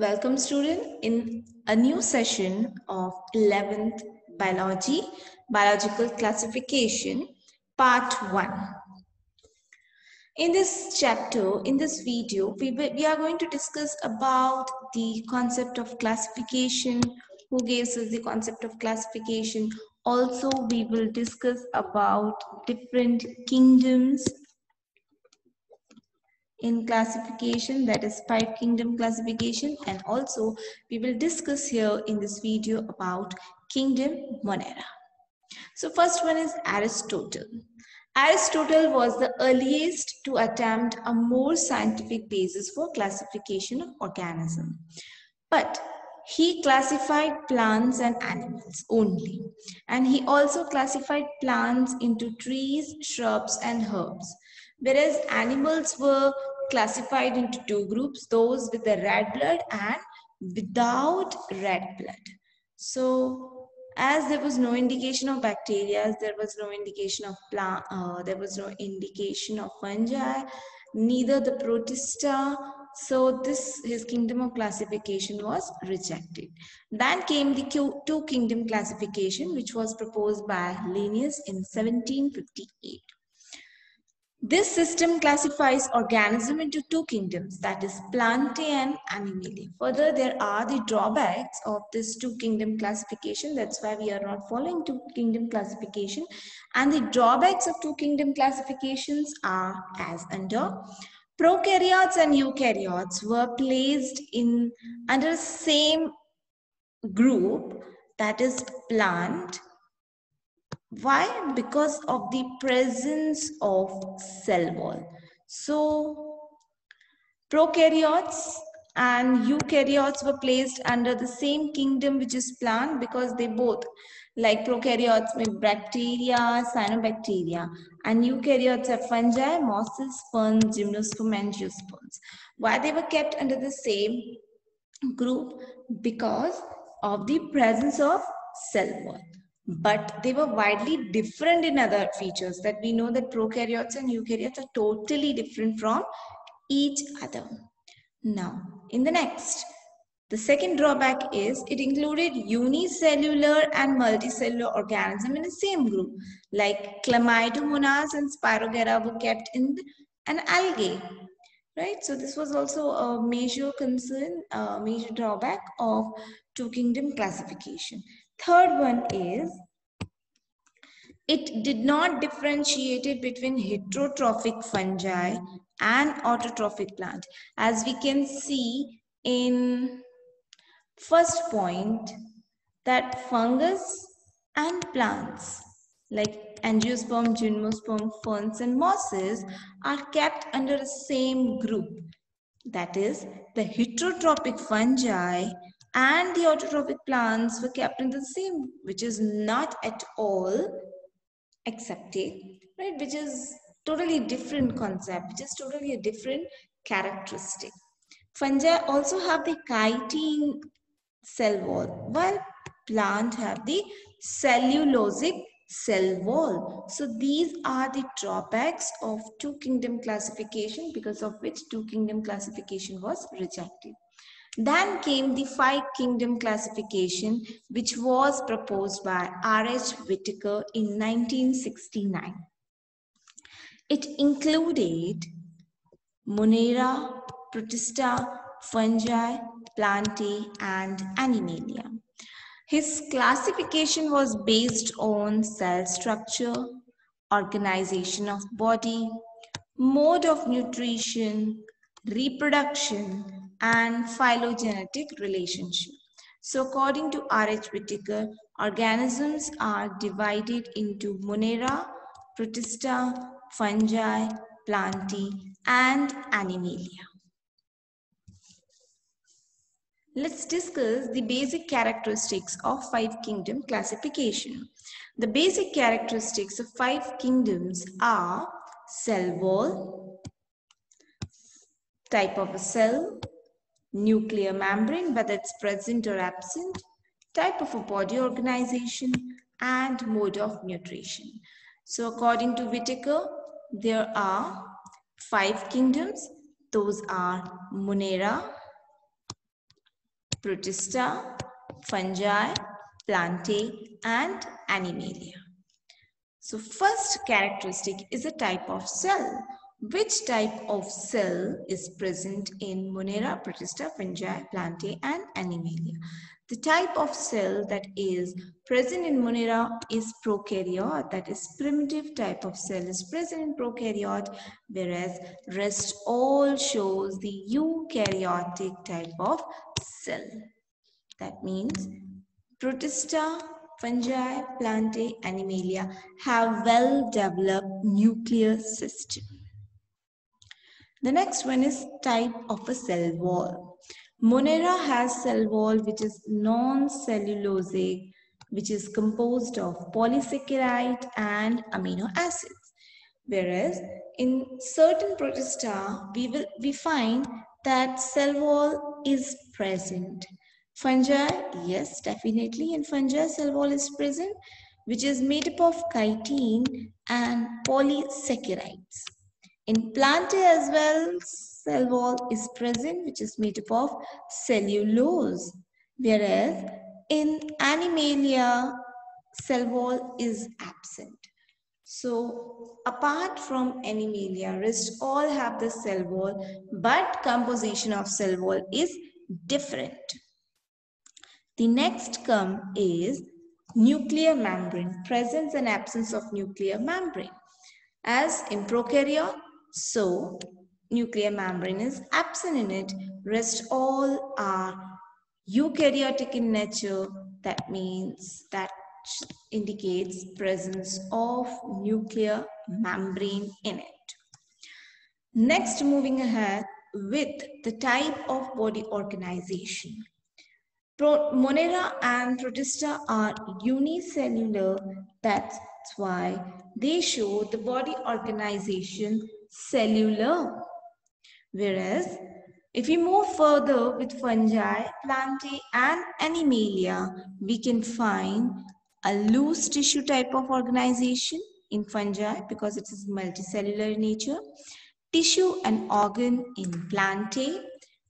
Welcome student. In a new session of 11th biology biological classification part 1 in this chapter in this video we, we are going to discuss about the concept of classification who gives us the concept of classification. Also we will discuss about different kingdoms in classification that is five kingdom classification. And also we will discuss here in this video about kingdom monera. So first one is aristotle. Aristotle was the earliest to attempt a more scientific basis for classification of organism. But he classified plants and animals only. And he also classified plants into trees shrubs and herbs whereas animals were classified into two groups, those with the red blood and without red blood. So as there was no indication of bacteria, there was no indication of plant, uh, there was no indication of fungi, neither the protista. So this, his kingdom of classification was rejected. Then came the two kingdom classification, which was proposed by Linnaeus in 1758. This system classifies organism into two kingdoms, that is Plantae and Animalia. Further, there are the drawbacks of this two kingdom classification. That's why we are not following two kingdom classification. And the drawbacks of two kingdom classifications are as under. Prokaryotes and eukaryotes were placed in under same group, that is plant, why? Because of the presence of cell wall. So prokaryotes and eukaryotes were placed under the same kingdom which is plant because they both like prokaryotes with bacteria, cyanobacteria and eukaryotes have fungi, mosses, ferns, gymnosperm and angiosperms. Why they were kept under the same group? Because of the presence of cell wall but they were widely different in other features that we know that prokaryotes and eukaryotes are totally different from each other. Now, in the next, the second drawback is it included unicellular and multicellular organism in the same group, like chlamydomonas and spirogyra were kept in an algae. Right, so this was also a major concern, a major drawback of two kingdom classification. Third one is it did not differentiate between heterotrophic fungi and autotrophic plant. As we can see in first point that fungus and plants like angiosperm, gymnosperm, ferns and mosses are kept under the same group. That is the heterotrophic fungi and the autotrophic plants were kept in the same, which is not at all accepted, right? Which is totally different concept, which is totally a different characteristic. Fungi also have the chitin cell wall, while plant have the cellulosic cell wall. So these are the drawbacks of two kingdom classification because of which two kingdom classification was rejected. Then came the five kingdom classification, which was proposed by R.H. Whitaker in 1969. It included Monera, Protista, fungi, plantae, and animalia. His classification was based on cell structure, organization of body, mode of nutrition, reproduction, and phylogenetic relationship. So according to R.H. Whitaker, organisms are divided into Monera, Protista, fungi, plantae, and animalia. Let's discuss the basic characteristics of five kingdom classification. The basic characteristics of five kingdoms are cell wall, type of a cell, nuclear membrane, whether it's present or absent, type of a body organization, and mode of nutrition. So according to Whitaker, there are five kingdoms. Those are Monera, Protista, fungi, plantae, and animalia. So first characteristic is a type of cell. Which type of cell is present in Monera, Protista, fungi, plantae, and animalia? The type of cell that is present in Monera is prokaryote, that is primitive type of cell is present in prokaryote, whereas rest all shows the eukaryotic type of cell. That means Protista, fungi, plantae, animalia have well-developed nuclear system. The next one is type of a cell wall. Monera has cell wall which is non-cellulosic, which is composed of polysaccharide and amino acids. Whereas in certain protista, we will we find that cell wall is present. Fungi, yes, definitely in fungi cell wall is present, which is made up of chitin and polysaccharides. In plant as well, cell wall is present, which is made up of cellulose. Whereas in animalia, cell wall is absent. So apart from animalia, rest all have the cell wall, but composition of cell wall is different. The next come is nuclear membrane, presence and absence of nuclear membrane. As in prokaryote, so nuclear membrane is absent in it. Rest all are eukaryotic in nature. That means that indicates presence of nuclear membrane in it. Next, moving ahead with the type of body organization. Pro Monera and Protista are unicellular. That's why they show the body organization cellular. Whereas if we move further with fungi, plantae and animalia, we can find a loose tissue type of organization in fungi because it is multicellular in nature, tissue and organ in plantae,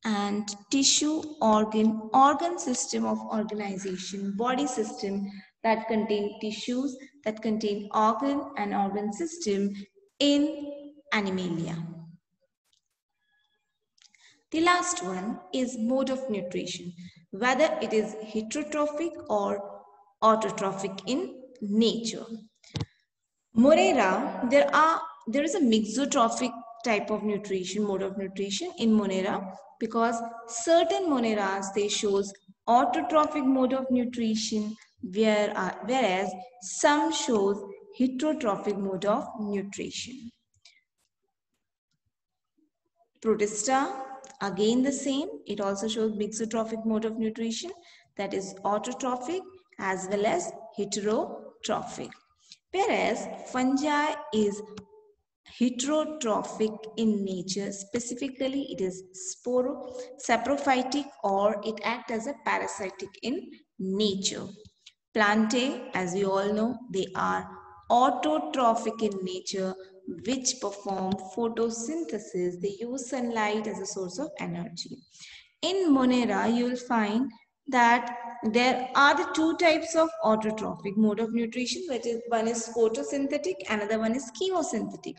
and tissue organ organ system of organization body system that contain tissues that contain organ and organ system in animalia the last one is mode of nutrition whether it is heterotrophic or autotrophic in nature Monera, there are there is a mixotrophic type of nutrition, mode of nutrition in Monera because certain Moneras, they shows autotrophic mode of nutrition where, uh, whereas some shows heterotrophic mode of nutrition. Protista, again the same. It also shows mixotrophic mode of nutrition that is autotrophic as well as heterotrophic. Whereas fungi is heterotrophic in nature. Specifically, it is sporo saprophytic or it acts as a parasitic in nature. Plantae, as we all know, they are autotrophic in nature which perform photosynthesis. They use sunlight as a source of energy. In Monera, you will find that there are the two types of autotrophic mode of nutrition, which is one is photosynthetic, another one is chemosynthetic.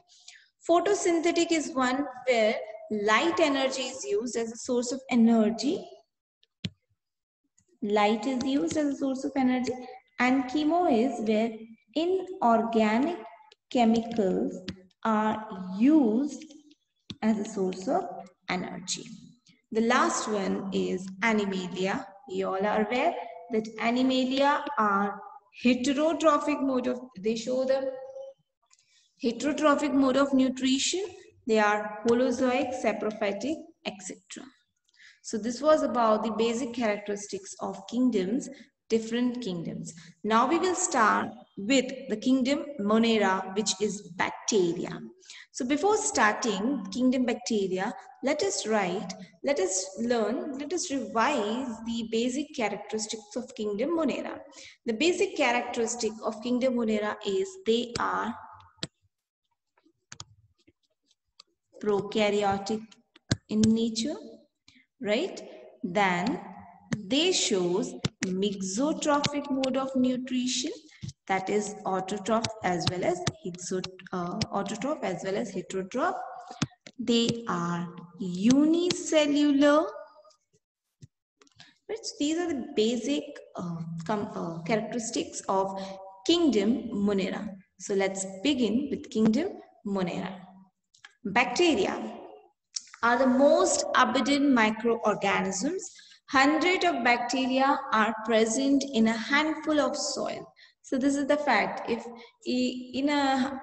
Photosynthetic is one where light energy is used as a source of energy. Light is used as a source of energy and chemo is where inorganic chemicals are used as a source of energy. The last one is animalia. You all are aware that animalia are heterotrophic mode of, they show the heterotrophic mode of nutrition. They are holozoic, saprophytic, etc. So this was about the basic characteristics of kingdoms, different kingdoms. Now we will start with the kingdom Monera, which is bacteria. So before starting kingdom bacteria, let us write, let us learn, let us revise the basic characteristics of kingdom Monera. The basic characteristic of kingdom Monera is they are prokaryotic in nature, right? Then They shows mixotrophic mode of nutrition that is autotroph as well as uh, autotroph as well as heterotroph. They are unicellular. Which these are the basic uh, uh, characteristics of kingdom Monera. So let's begin with kingdom Monera. Bacteria are the most abundant microorganisms. Hundred of bacteria are present in a handful of soil. So this is the fact. If in a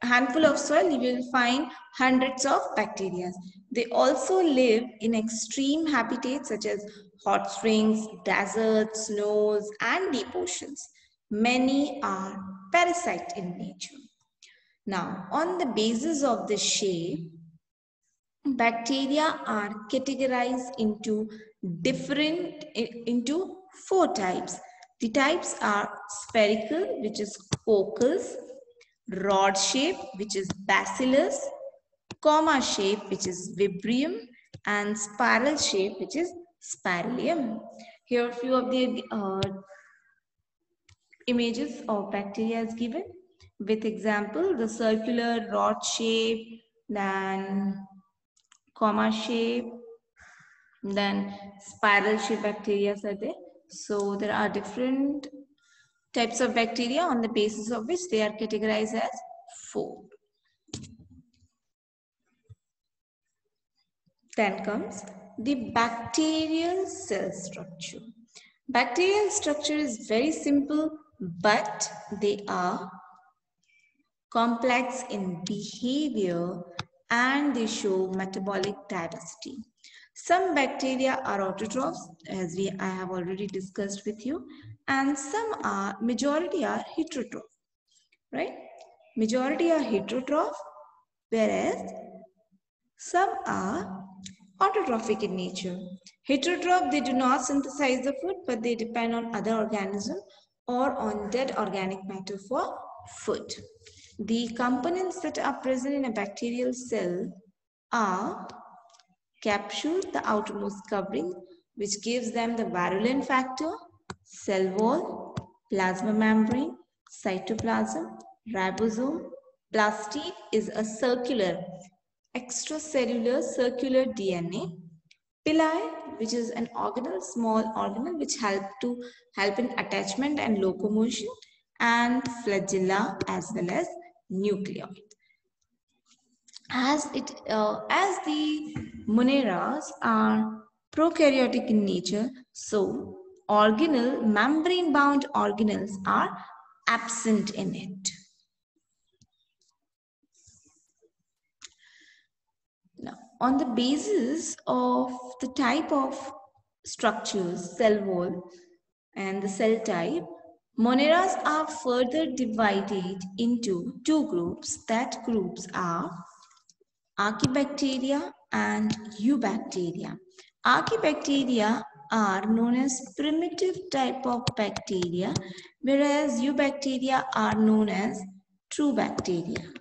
handful of soil, you will find hundreds of bacteria. They also live in extreme habitats such as hot springs, deserts, snows, and deep oceans. Many are parasite in nature. Now, on the basis of the shape, bacteria are categorized into different, into four types. The types are spherical, which is coccus, rod shape, which is bacillus, comma shape, which is vibrium and spiral shape, which is spirillum. Here a few of the uh, images of bacteria is given with example the circular rod shape then comma shape then spiral shape bacteria are there. So there are different types of bacteria on the basis of which they are categorized as four. Then comes the bacterial cell structure. Bacterial structure is very simple but they are complex in behavior and they show metabolic diversity. Some bacteria are autotrophs as we I have already discussed with you and some are majority are heterotroph right majority are heterotroph whereas some are autotrophic in nature heterotroph they do not synthesize the food but they depend on other organisms or on dead organic matter for food. The components that are present in a bacterial cell are capsule, the outermost covering, which gives them the virulent factor, cell wall, plasma membrane, cytoplasm, ribosome. Plasmid is a circular, extracellular circular DNA Pili, which is an organelle, small organelle, which help to help in attachment and locomotion, and flagella as well as nucleoid. As it uh, as the moneras are prokaryotic in nature, so organelle, membrane-bound organelles are absent in it. Now, on the basis of the type of structures, cell wall and the cell type, moneras are further divided into two groups. That groups are Archaebacteria and Eubacteria. Archaebacteria are known as primitive type of bacteria, whereas Eubacteria are known as true bacteria.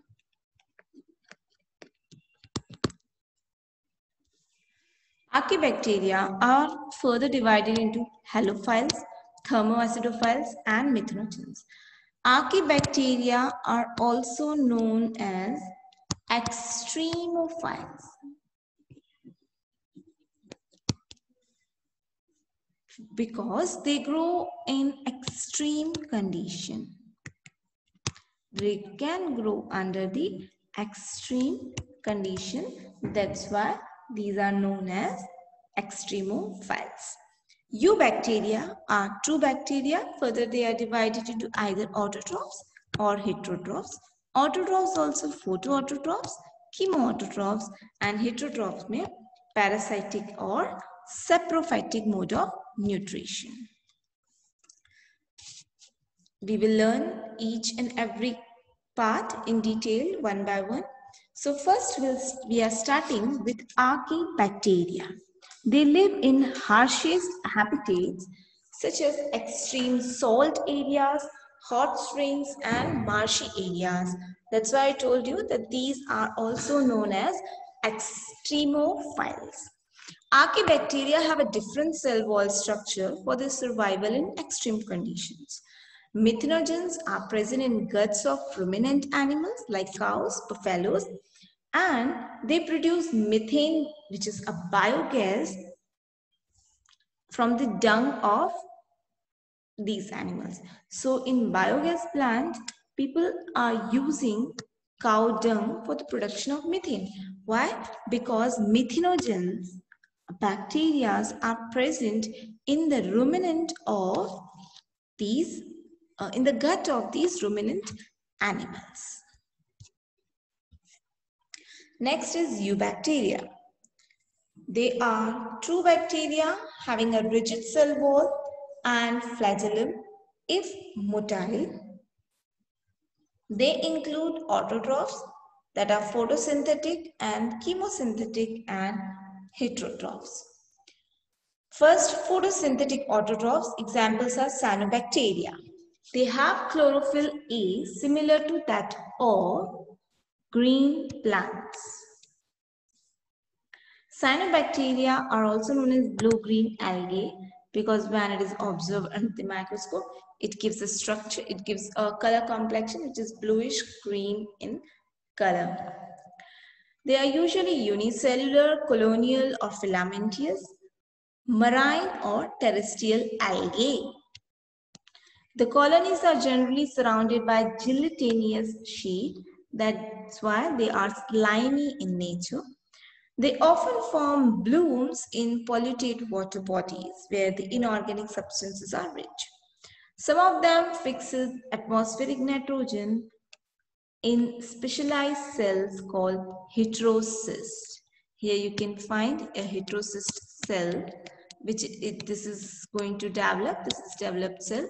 Archaebacteria are further divided into halophiles, thermoacidophiles, and methanogens. Archaebacteria are also known as extremophiles. Because they grow in extreme condition. They can grow under the extreme condition. That's why these are known as extremophiles. Eubacteria are true bacteria. Further, they are divided into either autotrophs or heterotrophs. Autotrophs also photoautotrophs, chemoautotrophs, and heterotrophs may parasitic or saprophytic mode of nutrition. We will learn each and every part in detail one by one. So first we'll, we are starting with archaebacteria. They live in harshest habitats such as extreme salt areas, hot springs and marshy areas. That's why I told you that these are also known as extremophiles. Archaebacteria have a different cell wall structure for their survival in extreme conditions. Methanogens are present in guts of ruminant animals like cows, buffaloes, and they produce methane, which is a biogas from the dung of these animals. So in biogas plant, people are using cow dung for the production of methane. Why? Because methanogens, bacteria are present in the ruminant of these, uh, in the gut of these ruminant animals. Next is eubacteria. They are true bacteria having a rigid cell wall and flagellum if motile. They include autotrophs that are photosynthetic and chemosynthetic and heterotrophs. First, photosynthetic autotrophs, examples are cyanobacteria. They have chlorophyll A similar to that of green plants. Cyanobacteria are also known as blue-green algae because when it is observed under the microscope, it gives a structure, it gives a color complexion which is bluish green in color. They are usually unicellular, colonial or filamentous, marine or terrestrial algae. The colonies are generally surrounded by gelatinous sheet. That's why they are slimy in nature. They often form blooms in polluted water bodies where the inorganic substances are rich. Some of them fixes atmospheric nitrogen in specialized cells called heterocyst. Here you can find a heterocyst cell which it, this is going to develop. This is developed cell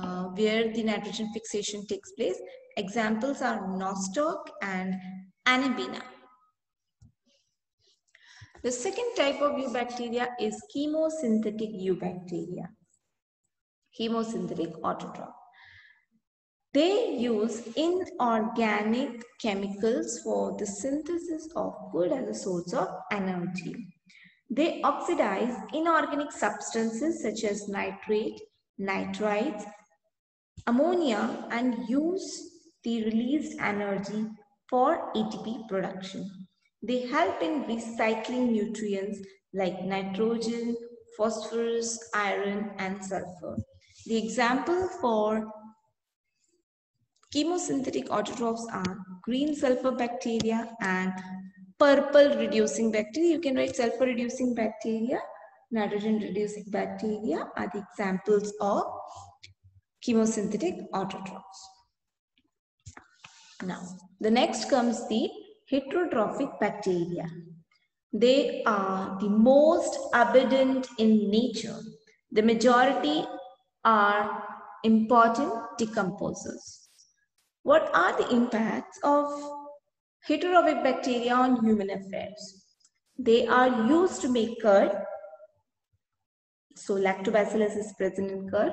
uh, where the nitrogen fixation takes place. Examples are nostoc and Anabaena. The second type of eubacteria is chemosynthetic eubacteria. Chemosynthetic autotroph. They use inorganic chemicals for the synthesis of food as a source of energy. They oxidize inorganic substances such as nitrate, nitrites, ammonia and use the released energy for ATP production. They help in recycling nutrients like nitrogen, phosphorus, iron, and sulfur. The example for chemosynthetic autotrophs are green sulfur bacteria and purple reducing bacteria. You can write sulfur reducing bacteria, nitrogen reducing bacteria are the examples of chemosynthetic autotrophs. Now, the next comes the heterotrophic bacteria. They are the most abundant in nature. The majority are important decomposers. What are the impacts of heterotrophic bacteria on human affairs? They are used to make curd. So lactobacillus is present in curd.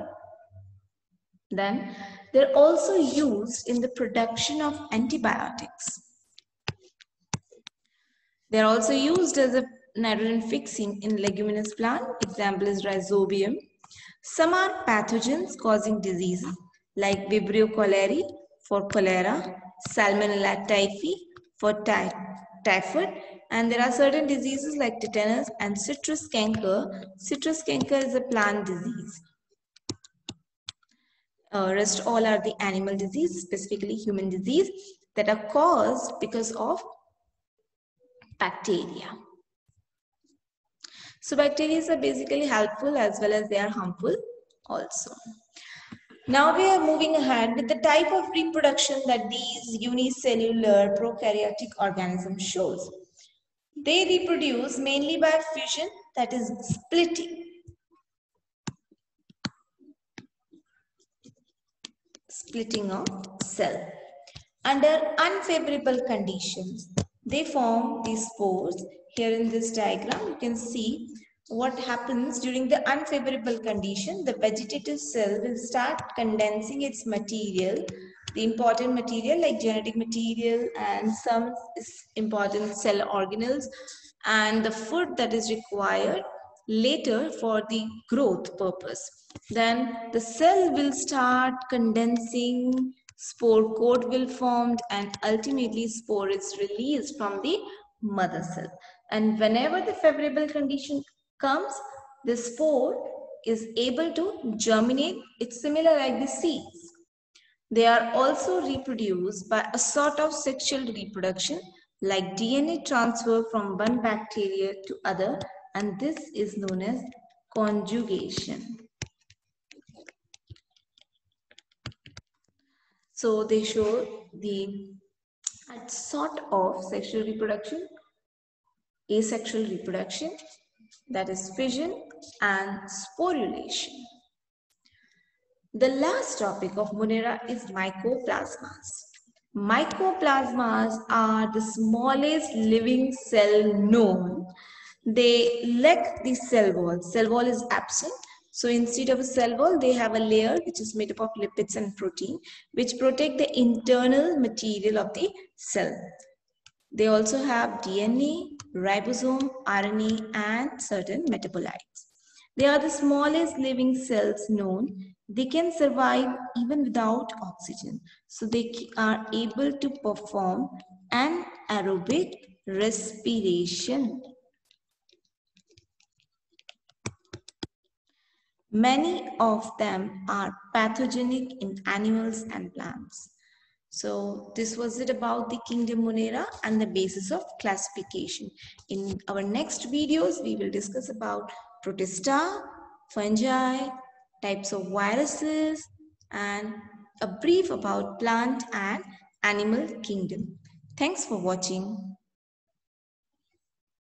Then they're also used in the production of antibiotics. They are also used as a nitrogen fixing in leguminous plant. Example is rhizobium. Some are pathogens causing diseases like Vibrio cholerae for cholera, Salmonella typhi for ty typhoid, and there are certain diseases like tetanus and citrus canker. Citrus canker is a plant disease. Uh, rest all are the animal disease, specifically human disease that are caused because of bacteria. So bacteria are basically helpful as well as they are harmful also. Now we are moving ahead with the type of reproduction that these unicellular prokaryotic organisms shows. They reproduce mainly by fission that is splitting. Splitting of cell. Under unfavorable conditions, they form these spores. Here in this diagram, you can see what happens during the unfavorable condition. The vegetative cell will start condensing its material, the important material like genetic material and some important cell organelles and the food that is required later for the growth purpose. Then the cell will start condensing, spore coat will form and ultimately spore is released from the mother cell. And whenever the favorable condition comes, the spore is able to germinate. It's similar like the seeds. They are also reproduced by a sort of sexual reproduction like DNA transfer from one bacteria to other and this is known as conjugation. So they show the sort of sexual reproduction, asexual reproduction, that is fission and sporulation. The last topic of Monera is mycoplasmas. Mycoplasmas are the smallest living cell known. They lack the cell wall. Cell wall is absent. So instead of a cell wall, they have a layer which is made up of lipids and protein, which protect the internal material of the cell. They also have DNA, ribosome, RNA, and certain metabolites. They are the smallest living cells known they can survive even without oxygen. So they are able to perform anaerobic respiration. Many of them are pathogenic in animals and plants. So this was it about the kingdom Monera and the basis of classification. In our next videos, we will discuss about Protista, fungi, types of viruses, and a brief about plant and animal kingdom. Thanks for watching.